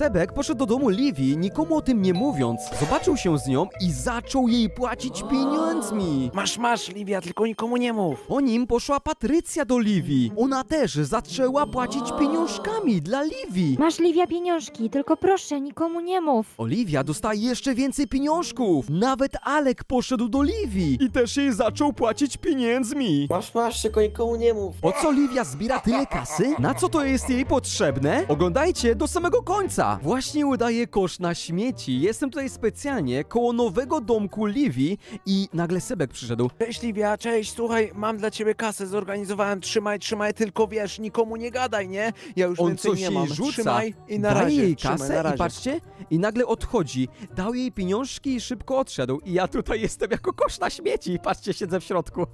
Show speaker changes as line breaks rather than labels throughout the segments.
Sebek poszedł do domu Livi, nikomu o tym nie mówiąc. Zobaczył się z nią i zaczął jej płacić pieniędzmi.
Masz, masz, Livia, tylko nikomu nie mów.
Po nim poszła Patrycja do Livi. Ona też zaczęła płacić pieniążkami dla Livi.
Masz, Livia, pieniążki, tylko proszę, nikomu nie mów.
Oliwia dostaje jeszcze więcej pieniążków. Nawet Alek poszedł do Livi i też jej zaczął płacić pieniędzmi.
Masz, masz, tylko nikomu nie mów.
Po co Livia zbiera tyle kasy? Na co to jest jej potrzebne? Oglądajcie do samego końca. Właśnie udaje kosz na śmieci. Jestem tutaj specjalnie koło nowego domku Livi i nagle Sebek przyszedł.
Cześć, Livia, cześć, słuchaj, mam dla ciebie kasę, zorganizowałem, trzymaj, trzymaj, tylko wiesz, nikomu nie gadaj, nie? Ja już
On
więcej
coś
nie
jej
mam.
rzuca,
Trzymaj i na
daje
razie,
jej
trzymaj,
kasę
na razie.
i patrzcie, i nagle odchodzi. Dał jej pieniążki i szybko odszedł. I ja tutaj jestem jako kosz na śmieci. Patrzcie, siedzę w środku.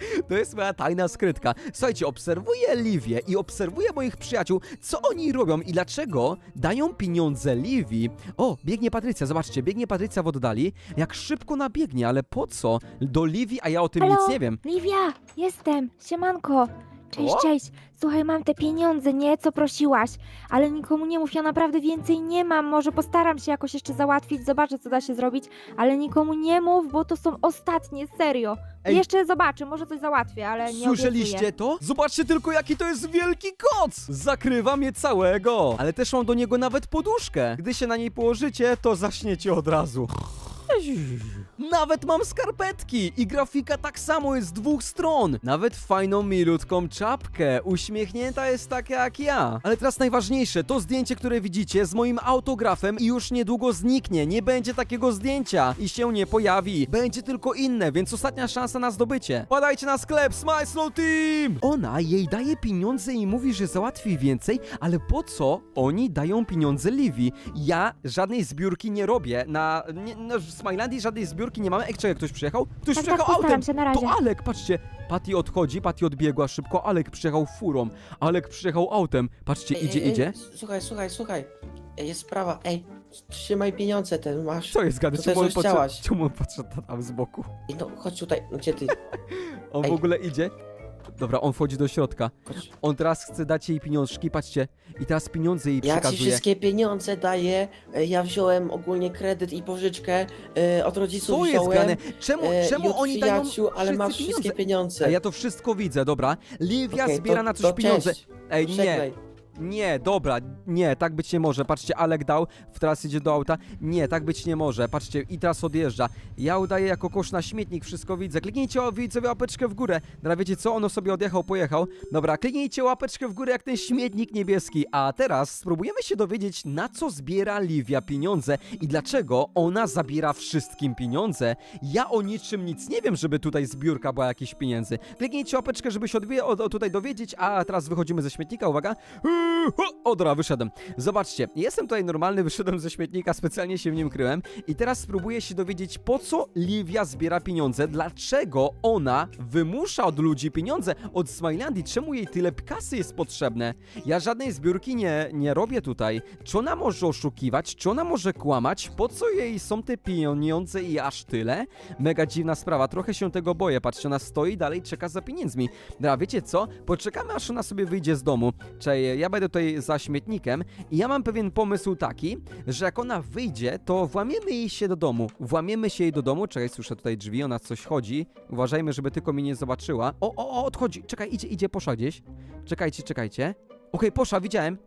To jest moja tajna skrytka. Słuchajcie, obserwuję Livię i obserwuję moich przyjaciół, co oni robią i dlaczego dają pieniądze Livi. O, biegnie Patrycja, zobaczcie, biegnie Patrycja w oddali. Jak szybko nabiegnie, ale po co? Do Livi, a ja o tym
Halo?
nic nie wiem.
Livia, jestem, siemanko. Cześć, cześć. Słuchaj, mam te pieniądze, nie? Co prosiłaś. Ale nikomu nie mów, ja naprawdę więcej nie mam. Może postaram się jakoś jeszcze załatwić, zobaczę, co da się zrobić. Ale nikomu nie mów, bo to są ostatnie, serio.
Ej.
Jeszcze zobaczę, może coś załatwię, ale nie
Słyszeliście
obiecuję.
to? Zobaczcie tylko, jaki to jest wielki koc! Zakrywa mnie całego! Ale też mam do niego nawet poduszkę. Gdy się na niej położycie, to zaśniecie od razu. Nawet mam skarpetki i grafika tak samo jest z dwóch stron. Nawet fajną, milutką czapkę. Uśmiechnięta jest taka jak ja. Ale teraz najważniejsze, to zdjęcie, które widzicie z moim autografem i już niedługo zniknie. Nie będzie takiego zdjęcia i się nie pojawi. Będzie tylko inne, więc ostatnia szansa na zdobycie. Padajcie na sklep Smile Slow Team! Ona jej daje pieniądze i mówi, że załatwi więcej, ale po co oni dają pieniądze Livi? Ja żadnej zbiórki nie robię. Na, nie, w Smilandii żadnej zbiórki nie mamy. Ej, czekaj, ktoś przyjechał? Ktoś
Tak, tak,
przyjechał
postaram
autem!
się, na razie.
To Alek, patrzcie. Patty odchodzi, Patty odbiegła szybko, Alek przyjechał furą. Alek przyjechał autem. Patrzcie,
Ej,
idzie,
ej,
idzie.
Słuchaj, słuchaj, słuchaj. Ej, Jest sprawa, ej, trzymaj pieniądze ten, masz.
Co jest?
To też
Czemu on
chciałaś.
czemu on podszedł tam z boku?
Ej, no chodź tutaj, no gdzie ty?
On w
Ej.
ogóle idzie. Dobra, on wchodzi do środka. On teraz chce dać jej pieniążki, patrzcie. I teraz pieniądze jej
Ja ci
przekazuje.
wszystkie pieniądze daję. e, Ja wziąłem ogólnie kredyt i pożyczkę e, od rodziców
Co jest
wziąłem.
grane? Czemu,
e, i
czemu
od
oni dają
przyjaciół, ale
wszyscy
masz
pieniądze?
wszystkie pieniądze.
A ja to wszystko widzę, dobra. Livia
Okej,
zbiera
to-
na coś
to
pieniądze.
cześć.
Ej, nie,
Żegnaj.
Nie, dobra, nie, tak być nie może. Patrzcie, Alek dał, teraz idzie do auta. Nie, tak być nie może. Patrzcie, i teraz odjeżdża. Ja udaję jako kosz na śmietnik, wszystko widzę. Kliknijcie o widzowie łapeczkę w górę. Dobra, wiecie co? Ono sobie odjechał, pojechał. Dobra, kliknijcie łapeczkę w górę jak ten śmietnik niebieski. A teraz spróbujemy się dowiedzieć, na co zbiera Livia pieniądze i dlaczego ona zabiera wszystkim pieniądze. Ja o niczym nic nie wiem, żeby tutaj zbiórka była jakichś pieniędzy. Kliknijcie łapeczkę, żeby się odwie- o, o tutaj dowiedzieć, a teraz wychodzimy ze śmietnika, uwaga. Ho, O, dobra, wyszedłem. Zobaczcie, jestem tutaj normalny, wyszedłem ze śmietnika, specjalnie się w nim kryłem i teraz spróbuję się dowiedzieć, po co Livia zbiera pieniądze, dlaczego ona wymusza od ludzi pieniądze, od Smilandii, czemu jej tyle kasy jest potrzebne. Ja żadnej zbiórki nie, nie robię tutaj. Czy ona może oszukiwać, czy ona może kłamać, po co jej są te pieniądze i aż tyle? Mega dziwna sprawa, trochę się tego boję, patrzcie, ona stoi dalej, czeka za pieniędzmi. Dobra, wiecie co? Poczekamy, aż ona sobie wyjdzie z domu. Czekaj, ja będę tutaj za śmietnikiem i ja mam pewien pomysł taki, że jak ona wyjdzie, to włamiemy jej się do domu. Włamiemy się jej do domu, czekaj, słyszę tutaj drzwi, ona coś chodzi. Uważajmy, żeby tylko mnie nie zobaczyła. O, o, o, odchodzi, czekaj, idzie, idzie, poszła gdzieś. Czekajcie, czekajcie. Okej, poszła, widziałem.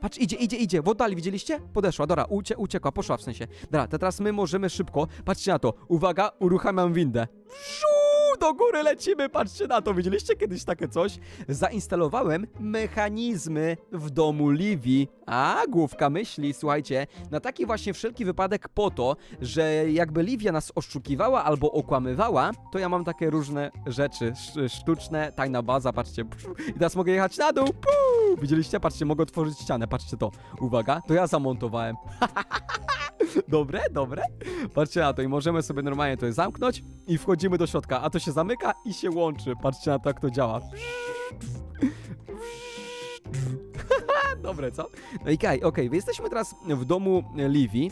Patrz, idzie, idzie, idzie. W oddali, widzieliście? Podeszła, dobra, ucie, uciekła, poszła w sensie. Dobra, to teraz my możemy szybko. Patrzcie na to. Uwaga, uruchamiam windę. Wsiu, do góry lecimy, patrzcie na to. Widzieliście kiedyś takie coś? Zainstalowałem mechanizmy w domu Livi. A, główka myśli, słuchajcie, na taki właśnie wszelki wypadek po to, że jakby Livia nas oszukiwała albo okłamywała, to ja mam takie różne rzeczy sz- sztuczne, tajna baza, patrzcie. I teraz mogę jechać na dół. Puu! Widzieliście? Patrzcie, mogę otworzyć ścianę, patrzcie to. Uwaga, to ja zamontowałem. Dobre, dobre. Patrzcie na to i możemy sobie normalnie to zamknąć i wchodzimy do środka, a to się zamyka i się łączy. Patrzcie na to, jak to działa. Dobre, co? No i okej, okej, jesteśmy teraz w domu Livi.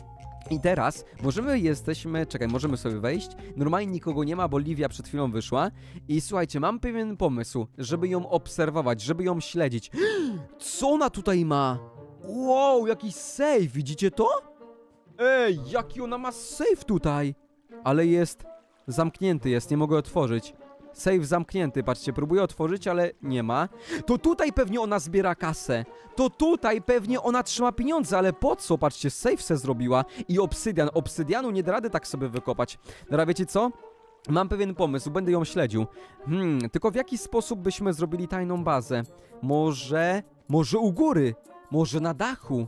I teraz możemy, jesteśmy, czekaj, możemy sobie wejść. Normalnie nikogo nie ma, bo Livia przed chwilą wyszła. I słuchajcie, mam pewien pomysł, żeby ją obserwować, żeby ją śledzić. Co ona tutaj ma? Wow, jakiś safe, widzicie to? Ej, jaki ona ma safe tutaj! Ale jest zamknięty, jest, nie mogę otworzyć. Safe zamknięty, patrzcie, próbuję otworzyć, ale nie ma. To tutaj pewnie ona zbiera kasę. To tutaj pewnie ona trzyma pieniądze, ale po co? Patrzcie, safe se zrobiła i obsydian. Obsydianu nie da rady tak sobie wykopać. Dobra, wiecie co? Mam pewien pomysł, będę ją śledził. Hmm, tylko w jaki sposób byśmy zrobili tajną bazę? Może... może u góry? Może na dachu?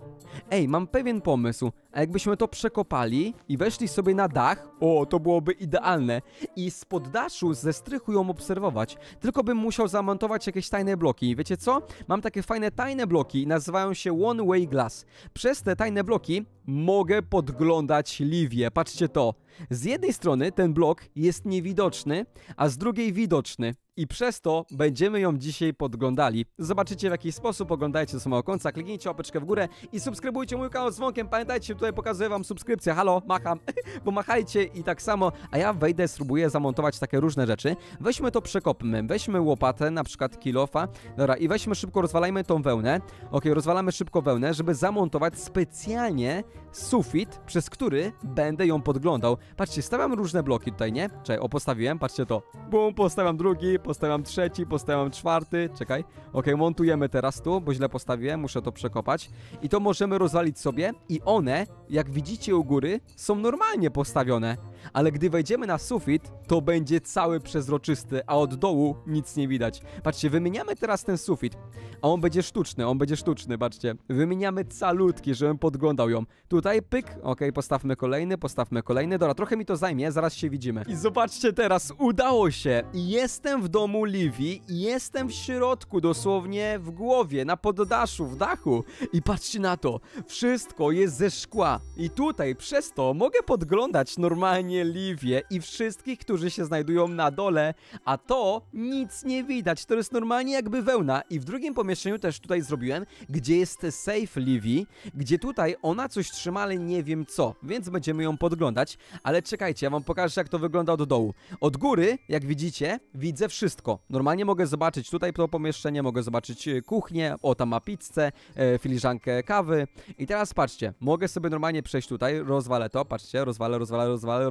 Ej, mam pewien pomysł. A jakbyśmy to przekopali i weszli sobie na dach, o, to byłoby idealne. I z poddaszu ze strychu ją obserwować. Tylko bym musiał zamontować jakieś tajne bloki. Wiecie co? Mam takie fajne tajne bloki, nazywają się One Way Glass. Przez te tajne bloki mogę podglądać Livię. Patrzcie to. Z jednej strony ten blok jest niewidoczny, a z drugiej widoczny. I przez to będziemy ją dzisiaj podglądali. Zobaczycie w jaki sposób, oglądajcie do samego końca, kliknijcie łapeczkę w górę i subskrybujcie mój kanał z dzwonkiem. Pamiętajcie, tutaj pokazuję wam subskrypcję. Halo, macham, bo machajcie i tak samo, a ja wejdę, spróbuję zamontować takie różne rzeczy. Weźmy to, przekopmy, weźmy łopatę, na przykład kilofa, dobra, i weźmy szybko, rozwalajmy tą wełnę. Ok, rozwalamy szybko wełnę, żeby zamontować specjalnie sufit, przez który będę ją podglądał. Patrzcie, stawiam różne bloki tutaj, nie? Czekaj, o, postawiłem, patrzcie to. Bum, postawiam drugi, postawiam trzeci, postawiam czwarty, czekaj. Ok, montujemy teraz tu, bo źle postawiłem, muszę to przekopać. I to możemy rozwalić sobie i one, jak widzicie u góry, są normalnie postawione. Ale gdy wejdziemy na sufit, to będzie cały przezroczysty, a od dołu nic nie widać. Patrzcie, wymieniamy teraz ten sufit, a on będzie sztuczny, on będzie sztuczny, patrzcie. Wymieniamy calutki, żebym podglądał ją. Tutaj pyk, ok, postawmy kolejny, postawmy kolejny. Dobra, trochę mi to zajmie, zaraz się widzimy. I zobaczcie teraz, udało się. Jestem w domu Livi, jestem w środku, dosłownie w głowie, na poddaszu, w dachu. I patrzcie na to, wszystko jest ze szkła. I tutaj przez to mogę podglądać normalnie Livię i wszystkich, którzy się znajdują na dole, a to nic nie widać. To jest normalnie jakby wełna. I w drugim pomieszczeniu też tutaj zrobiłem, gdzie jest safe Livii, gdzie tutaj ona coś trzyma, ale nie wiem co, więc będziemy ją podglądać. Ale czekajcie, ja wam pokażę, jak to wygląda od dołu. Od góry, jak widzicie, widzę wszystko. Normalnie mogę zobaczyć tutaj to pomieszczenie, mogę zobaczyć e, kuchnię, o tam ma pizzę, e, filiżankę kawy. I teraz patrzcie, mogę sobie normalnie przejść tutaj, rozwalę to, patrzcie, rozwalę, rozwalę, rozwalę, rozwalę,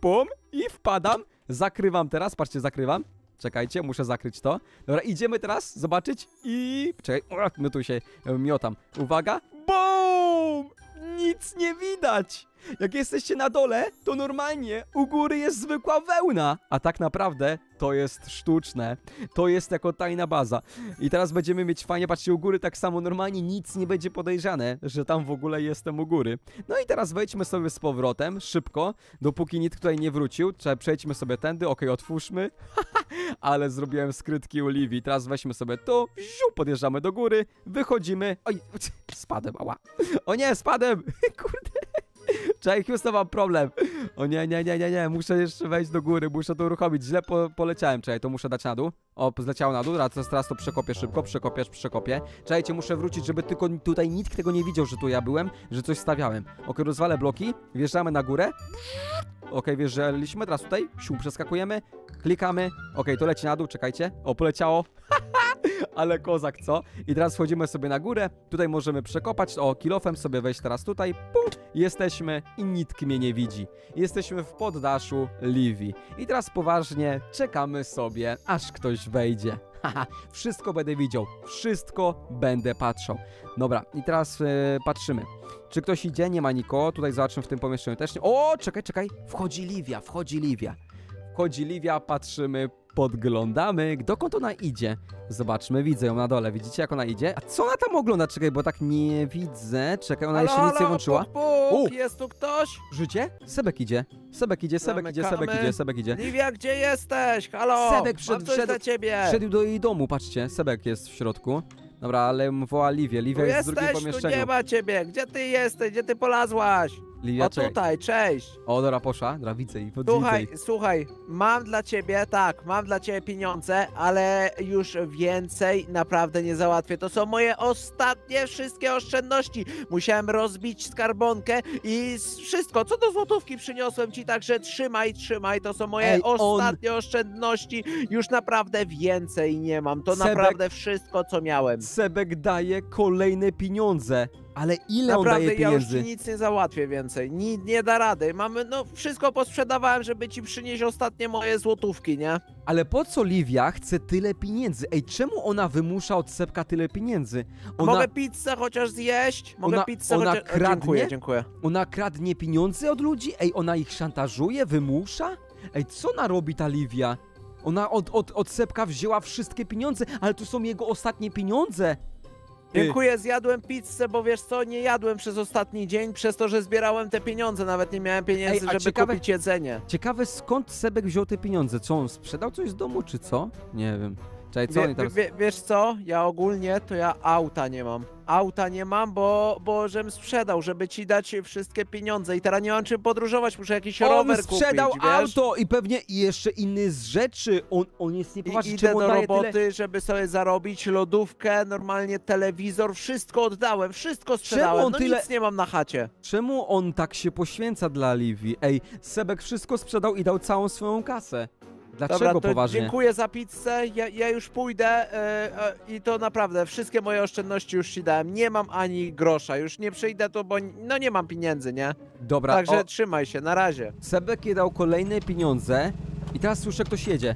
pum i wpadam, zakrywam teraz, patrzcie, zakrywam. Czekajcie, muszę zakryć to. Dobra, idziemy teraz zobaczyć i... Czekaj, no tu się miotam. Uwaga! Nic nie widać! Jak jesteście na dole, to normalnie u góry jest zwykła wełna, a tak naprawdę to jest sztuczne. To jest jako tajna baza. I teraz będziemy mieć fajnie, patrzcie, u góry tak samo normalnie nic nie będzie podejrzane, że tam w ogóle jestem u góry. No i teraz wejdźmy sobie z powrotem, szybko, dopóki nikt tutaj nie wrócił. Trzeba przejdźmy sobie tędy, okej, otwórzmy. Ale zrobiłem skrytki u Livi. Teraz weźmy sobie to, ziu, podjeżdżamy do góry, wychodzimy. Oj, spadłem, ała. O nie, spadłem! Kurde. Czekaj, Houston, mam problem. O nie, nie, nie, nie, nie, muszę jeszcze wejść do góry, muszę to uruchomić. Źle po, poleciałem, czekaj, to muszę dać na dół. O, zleciało na dół, teraz, teraz to przekopię szybko, przekopię, przekopię. Czekajcie, muszę wrócić, żeby tylko tutaj nikt tego nie widział, że tu ja byłem, że coś stawiałem. Ok, rozwalę bloki, wjeżdżamy na górę. Ok, wjeżdżaliśmy, teraz tutaj, siu, przeskakujemy, klikamy. Ok, to leci na dół, czekajcie. O, poleciało. Ale kozak, co? I teraz wchodzimy sobie na górę, tutaj możemy przekopać, o, kilofem sobie wejść teraz tutaj, pum, jesteśmy i nikt mnie nie widzi. Jesteśmy w poddaszu Livi. I teraz poważnie czekamy sobie, aż ktoś wejdzie. Haha, wszystko będę widział, wszystko będę patrzał. Dobra, i teraz e, patrzymy. Czy ktoś idzie? Nie ma nikogo. Tutaj zobaczymy w tym pomieszczeniu też nie. O, czekaj, czekaj. Wchodzi Livia, wchodzi Livia. Wchodzi Livia, patrzymy, podglądamy. Dokąd ona idzie? Zobaczmy, widzę ją na dole. Widzicie, jak ona idzie? A co ona tam ogląda? Czekaj, bo tak nie widzę. Czekaj, ona jeszcze nic nie włączyła.
Puk, puk,
U.
jest tu ktoś?
Życie? Sebek idzie. Sebek idzie, Sebek idzie, Sebek idzie, Sebek idzie.
Livia, gdzie jesteś? Halo!
Sebek wszedł- wszedł-! Wszedł do jej domu, patrzcie. Sebek jest w środku. Dobra, ale woła Livię. Livia jest w drugim
jesteś, tu nie
pomieszczeniu.
ma ciebie! Gdzie ty jesteś? Gdzie ty polazłaś?
Livia,
O tutaj, cześć!
O, dobra, poszła. Jej, widzę
Słuchaj, słuchaj, mam dla ciebie, tak, mam dla ciebie pieniądze, ale już więcej naprawdę nie załatwię. To są moje ostatnie wszystkie oszczędności. Musiałem rozbić skarbonkę i wszystko, co do złotówki przyniosłem ci, także trzymaj, trzymaj, to są moje
Ej, on-
ostatnie oszczędności. Już naprawdę więcej nie mam. To
Sebek-
naprawdę wszystko, co miałem.
Sebek daje kolejne pieniądze. Ale ile on daje
Naprawdę, ja już
pieniędzy?
ci nic nie załatwię więcej. Ni, nie da rady. Mamy, no wszystko posprzedawałem, żeby ci przynieść ostatnie moje złotówki, nie?
Ale po co Livia chce tyle pieniędzy? Ej, czemu ona wymusza od Sepka tyle pieniędzy? Ona,
Mogę pizzę chociaż zjeść? Mogę
Ona-
pizzę
ona
chociaż...
kradnie?
Dziękuję, dziękuję.
ona kradnie pieniądze od ludzi? Ej, ona ich szantażuje, wymusza? Ej, co ona robi ta Livia? Ona od, od, od Sepka wzięła wszystkie pieniądze, ale to są jego ostatnie pieniądze.
Dziękuję, zjadłem pizzę, bo wiesz co, nie jadłem przez ostatni dzień, przez to, że zbierałem te pieniądze, nawet nie miałem pieniędzy,
Ej,
żeby
ciekawe-
kupić jedzenie.
Ciekawe skąd Sebek wziął te pieniądze? Co, on sprzedał coś z domu, czy co? Nie wiem. Czekaj, co
Wie,
oni
wie, wiesz co, ja ogólnie to ja auta nie mam. Auta nie mam, bo, bo żem sprzedał, żeby ci dać wszystkie pieniądze i teraz nie mam czym podróżować, muszę jakiś
On
rower
sprzedał
kupić, wiesz?
auto i pewnie i jeszcze inny z rzeczy. On, on jest niepoważny,
I idę
czemu
do roboty,
tyle...
żeby sobie zarobić lodówkę, normalnie telewizor, wszystko oddałem, wszystko sprzedałem,
on
no
tyle-
nic nie mam na chacie.
Czemu on tak się poświęca dla Livi? Ej, Sebek wszystko sprzedał i dał całą swoją kasę. Dlaczego
Dobra, to
poważnie?
dziękuję za pizzę, ja, ja już pójdę e, e, i to naprawdę, wszystkie moje oszczędności już ci dałem, nie mam ani grosza, już nie przyjdę tu, bo no nie mam pieniędzy, nie?
Dobra,
Także
o,
trzymaj się, na razie.
Sebek je dał kolejne pieniądze i teraz słyszę, ktoś jedzie.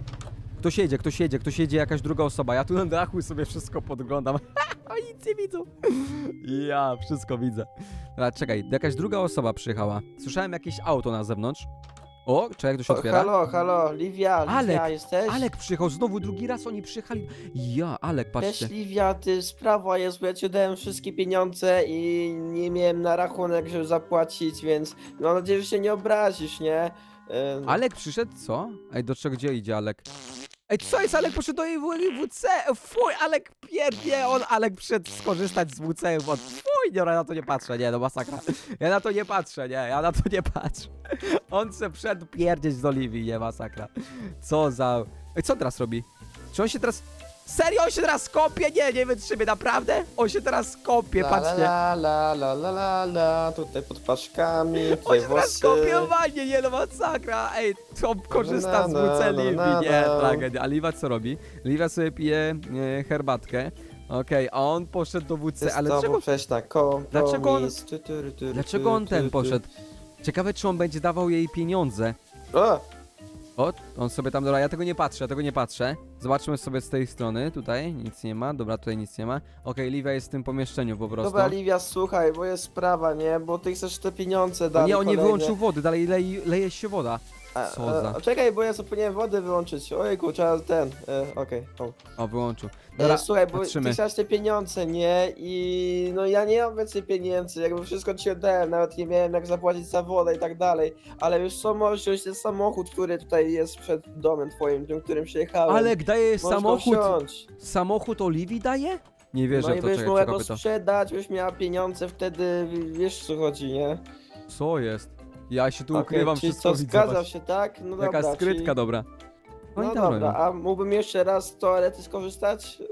Ktoś jedzie, ktoś jedzie, ktoś jedzie, jakaś druga osoba. Ja tu na dachu sobie wszystko podglądam. Oni nic nie widzą. Ja wszystko widzę. Dobra, czekaj, jakaś druga osoba przyjechała. Słyszałem jakieś auto na zewnątrz. O, czekaj, ktoś otwiera.
halo, halo, Livia, Livia,
Alek,
jesteś?
Alek przyjechał znowu drugi raz, oni przyjechali. Ja, Alek, patrzcie.
Livia, ty sprawa jest, bo ja ci dałem wszystkie pieniądze i nie miałem na rachunek, żeby zapłacić, więc mam nadzieję, że się nie obrazisz, nie? Ym,
Alek przyszedł, co? Ej, do czego gdzie idzie Alek? Ej, co jest? Alek poszedł do jej WC! Fuj, Alek pierdnie, on Alek przyszedł skorzystać z WC, bo fuj, nie, ja na to nie patrzę, nie, no masakra. Ja na to nie patrzę, nie, ja na to nie patrzę. On se wszedł pierdzieć z Oliwii, nie, masakra. Co za... Ej, co on teraz robi? Czy on się teraz... Serio, on się teraz kopie? Nie, nie wytrzymie, naprawdę? On się teraz kopie,
la,
patrzcie.
La, la, la, la, la, la, tutaj pod paszkami,
On
tutaj
się teraz
włosy.
kopiowanie, nie no masakra, ej, to korzysta z
Na, na,
nie,
na.
tragedia. A Liwa co robi? Liwa sobie pije e, herbatkę, okej, a on poszedł do WC, ale dlaczego,
przejść na kompromis.
Dlaczego on-
Tu, tu, tu, tu,
dlaczego on
tu,
ten
tu.
poszedł? Ciekawe, czy on będzie dawał jej pieniądze.
O,
O, on sobie tam, dobra, ja tego nie patrzę, ja tego nie patrzę. Zobaczmy sobie z tej strony, tutaj nic nie ma, dobra, tutaj nic nie ma. Okej, Liwa jest w tym pomieszczeniu po prostu.
dobra, Livia, słuchaj, bo jest sprawa, nie? Bo ty chcesz te pieniądze
O
dać.
nie, on nie wyłączył wody, dalej leje, leje się woda. co za-
Czekaj, bo ja zapomniałem wodę wyłączyć. Ojejku, trzeba ten. E, Okej, o.
O, wyłączył.
E,
Dobra,
słuchaj, bo
patrzymy.
ty chciałeś te pieniądze, nie? I no ja nie mam więcej pieniędzy, jakby wszystko ci oddałem, nawet nie miałem jak zapłacić za wodę i tak dalej. Ale już co, możesz wziąć ten samochód, który tutaj jest przed domem twoim, tym, którym przyjechałem.
Alek daje
Możesz
samochód, samochód Oliwii daje? Nie wierzę
No
w
i
to,
byś
czekaj,
mogła go
czekaj, to.
sprzedać, byś miała pieniądze, wtedy wiesz co chodzi, nie?
Co jest? Ja się tu
Okej,
ukrywam,
czyli
wszystko
co,
widzę.
zgadzał się, tak? No
Jaka
dobra,
skrytka
czyli...
dobra.
No
i
dobra, a mógłbym jeszcze raz z toalety skorzystać?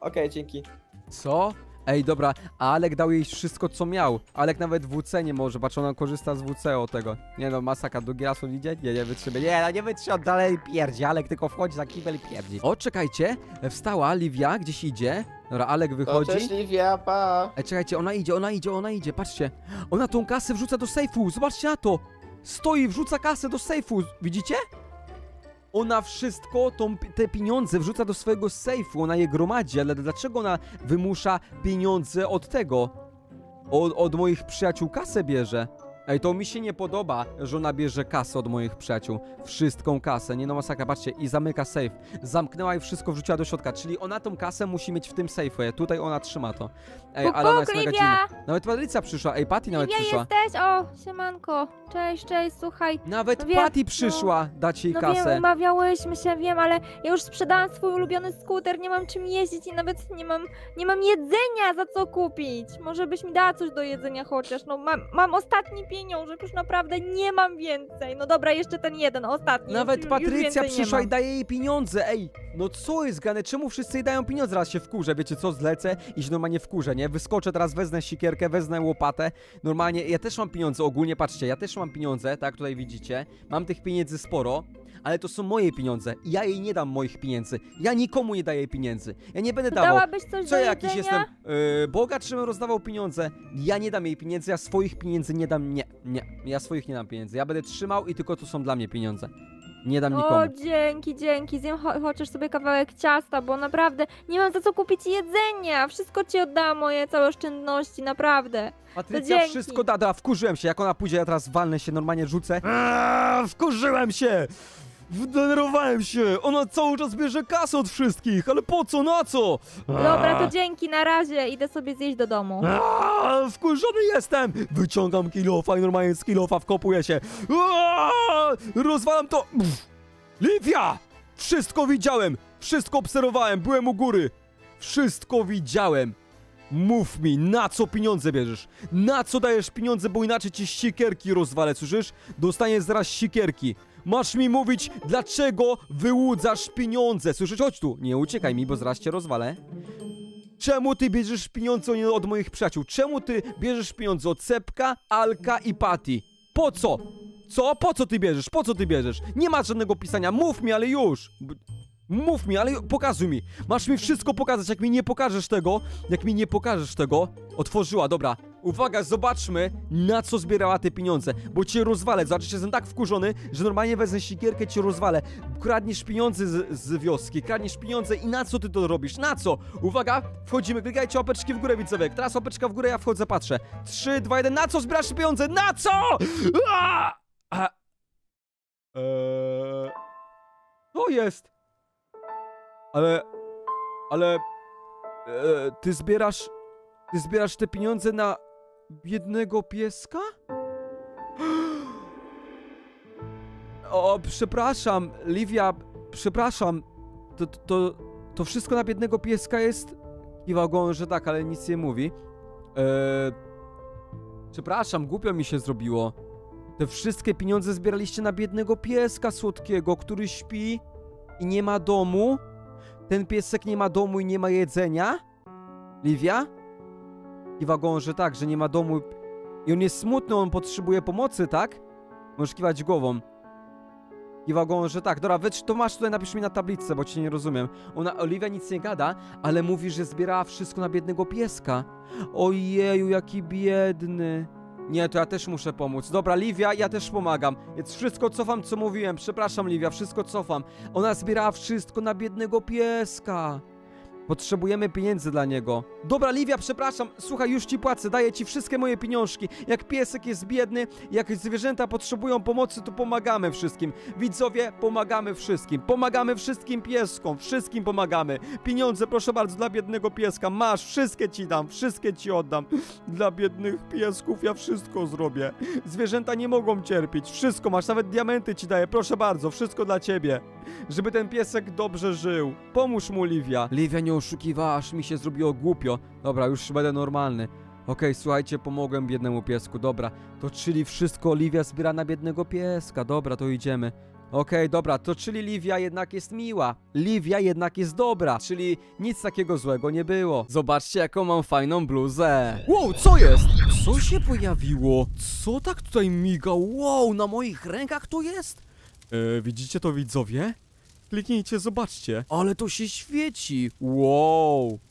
Okej, dzięki.
Co? Ej, dobra, a Alek dał jej wszystko, co miał. Alek nawet WC nie może, patrz, ona korzysta z WC o tego. Nie no, masaka, drugi raz on idzie? Nie, nie wytrzymie. Nie, no nie wytrzyma, dalej pierdzi. Alek tylko wchodzi za kibel i pierdzi. O, czekajcie, wstała Livia, gdzieś idzie. Dobra, Alek
No,
wychodzi.
cześć Livia, pa!
Ej, czekajcie, ona idzie, ona idzie, ona idzie, patrzcie. Ona tą kasę wrzuca do sejfu, zobaczcie na to. Stoi, wrzuca kasę do sejfu, widzicie? Ona wszystko, tą, te pieniądze wrzuca do swojego sejfu, ona je gromadzi, ale dlaczego ona wymusza pieniądze od tego? Od, od moich przyjaciół kasę bierze. Ej, to mi się nie podoba, że ona bierze kasę od moich przyjaciół. Wszystką kasę, nie no masakra, patrzcie, i zamyka safe. Zamknęła i wszystko wrzuciła do środka, czyli ona tą kasę musi mieć w tym sejfie. Tutaj ona trzyma to. Ej, ale ona jest
Puk,
mega dziwna.
Livia!
Nawet Patrycja przyszła, ej, Patty nawet
Livia
przyszła.
jesteś? O, siemanko. Cześć, cześć, słuchaj.
Nawet
No wiem,
Patty przyszła dać jej
No
kasę.
wiem, umawiałyśmy się, wiem, ale ja już sprzedałam swój ulubiony skuter, nie mam czym jeździć i nawet nie mam, nie mam jedzenia za co kupić. Może byś mi dała coś do jedzenia chociaż, no mam, mam ostatni pieniążek, już naprawdę nie mam więcej. No dobra, jeszcze ten jeden, ostatni.
Nawet
już, już
Patrycja
nie
przyszła i daje jej pieniądze, ej! No co jest grane? Czemu wszyscy jej dają pieniądze? Raz się wkurzę, wiecie co? Zlecę i się normalnie wkurzę, nie? Wyskoczę teraz, wezmę sikierkę, wezmę łopatę. Normalnie, ja też mam pieniądze, ogólnie patrzcie, ja też mam pieniądze, tak tutaj widzicie. Mam tych pieniędzy sporo, ale to są moje pieniądze i ja jej nie dam moich pieniędzy. Ja nikomu nie daję pieniędzy. Ja nie będę dawał.
Dałabyś coś
Co
do
ja jakiś
jedzenia?
jestem yy, bogacz, żebym rozdawał pieniądze? Ja nie dam jej pieniędzy, ja swoich pieniędzy nie dam, nie, nie. Ja swoich nie dam pieniędzy. Ja będę trzymał i tylko to są dla mnie pieniądze. Nie dam nikomu.
O, dzięki, dzięki. Zjem cho chociaż sobie kawałek ciasta, bo naprawdę nie mam za co kupić jedzenia. Wszystko ci oddałam, moje całe oszczędności, naprawdę.
Patrycja
dzięki.
wszystko da, da, wkurzyłem się, jak ona pójdzie, ja teraz walnę się, normalnie rzucę. Eee, wkurzyłem się! Wdenerwowałem się! Ona cały czas bierze kasę od wszystkich, ale po co, na co?
Dobra, to dzięki, na razie. Idę sobie zjeść do domu.
Aaa, wkurzony jestem! Wyciągam kilofa i normalnie z kilofa wkopuję się. Aaa, rozwalam to! Pff. Livia! Wszystko widziałem! Wszystko obserwowałem, byłem u góry! Wszystko widziałem! Mów mi, na co pieniądze bierzesz? Na co dajesz pieniądze, bo inaczej ci sikierki rozwalę, słyszysz? Dostaniesz zaraz sikierki. Masz mi mówić, dlaczego wyłudzasz pieniądze. Słyszysz? Chodź tu. Nie uciekaj mi, bo zaraz cię rozwalę. Czemu ty bierzesz pieniądze od moich przyjaciół? Czemu ty bierzesz pieniądze od Sepka, Alka i Patty? Po co? Co? Po co ty bierzesz? Po co ty bierzesz? Nie ma żadnego pisania. Mów mi, ale już. Mów mi, ale pokazuj mi. Masz mi wszystko pokazać. Jak mi nie pokażesz tego, jak mi nie pokażesz tego, otworzyła, dobra. Uwaga, zobaczmy, na co zbierała te pieniądze, bo cię rozwalę. Zobaczysz, jestem tak wkurzony, że normalnie wezmę sikierkę cię rozwalę. Kradniesz pieniądze z, z wioski, kradniesz pieniądze i na co ty to robisz? Na co? Uwaga, wchodzimy, klikajcie łapeczki w górę, widzowie. Teraz łapeczka w górę, ja wchodzę, patrzę. 3, 2, 1, na co zbierasz pieniądze? Na co? A! Eee... Co jest? Ale... Ale... E, ty zbierasz... Ty zbierasz te pieniądze na biednego pieska? O, przepraszam, Livia, przepraszam. To, to, to, wszystko na biednego pieska jest? Kiwał głową, że tak, ale nic nie mówi. Eee, przepraszam, głupio mi się zrobiło. Te wszystkie pieniądze zbieraliście na biednego pieska słodkiego, który śpi i nie ma domu? Ten piesek nie ma domu i nie ma jedzenia? Livia? Kiwa głową, że tak, że nie ma domu i on jest smutny, on potrzebuje pomocy, tak? Możesz kiwać głową. Kiwa głową, że tak. Dobra, wycz, to masz tutaj, napisz mi na tabliczce, bo cię nie rozumiem. Ona, Oliwia nic nie gada, ale mówi, że zbierała wszystko na biednego pieska. Ojeju, jaki biedny. Nie, to ja też muszę pomóc. Dobra, Livia, ja też pomagam. Więc wszystko cofam, co mówiłem. Przepraszam, Livia, wszystko cofam. Ona zbierała wszystko na biednego pieska. Potrzebujemy pieniędzy dla niego. Dobra, Livia, przepraszam. Słuchaj, już ci płacę, daję ci wszystkie moje pieniążki. Jak piesek jest biedny, jak zwierzęta potrzebują pomocy, to pomagamy wszystkim. Widzowie, pomagamy wszystkim. Pomagamy wszystkim pieskom, wszystkim pomagamy. Pieniądze, proszę bardzo, dla biednego pieska. Masz, wszystkie ci dam, wszystkie ci oddam. Dla biednych piesków ja wszystko zrobię. Zwierzęta nie mogą cierpieć. Wszystko masz, nawet diamenty ci daję. Proszę bardzo, wszystko dla ciebie. Żeby ten piesek dobrze żył. Pomóż mu, Livia. Livia, nie oszukiwała, aż mi się zrobiło głupio. Dobra, już będę normalny. Okej, słuchajcie, pomogłem biednemu piesku, dobra. To czyli wszystko Livia zbiera na biednego pieska. Dobra, to idziemy. Okej, dobra, to czyli Livia jednak jest miła. Livia jednak jest dobra, czyli nic takiego złego nie było. Zobaczcie, jaką mam fajną bluzę. Wow, co jest? Co się pojawiło? Co tak tutaj miga? Wow, na moich rękach to jest? E, widzicie to widzowie? Kliknijcie, zobaczcie. Ale to się świeci. Wow.